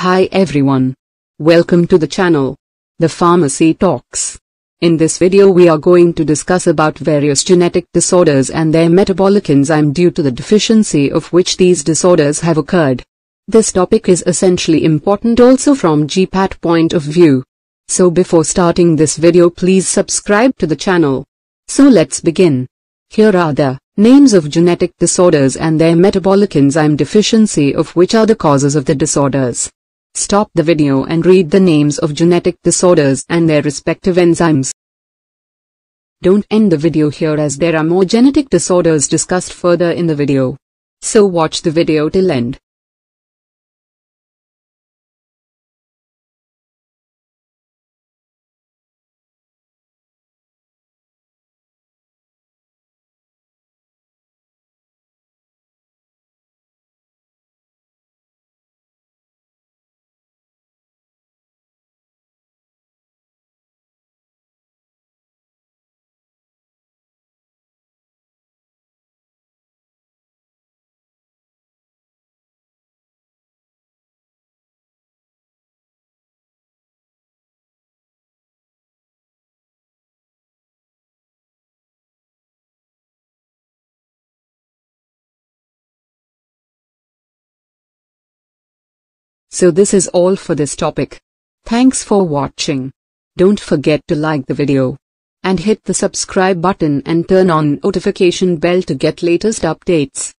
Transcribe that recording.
Hi everyone. Welcome to the channel. The Pharmacy Talks. In this video we are going to discuss about various genetic disorders and their metabolic enzyme due to the deficiency of which these disorders have occurred. This topic is essentially important also from GPAT point of view. So before starting this video please subscribe to the channel. So let's begin. Here are the names of genetic disorders and their metabolic enzyme deficiency of which are the causes of the disorders. Stop the video and read the names of genetic disorders and their respective enzymes. Don't end the video here as there are more genetic disorders discussed further in the video. So watch the video till end. So this is all for this topic. Thanks for watching. Don't forget to like the video and hit the subscribe button and turn on notification bell to get latest updates.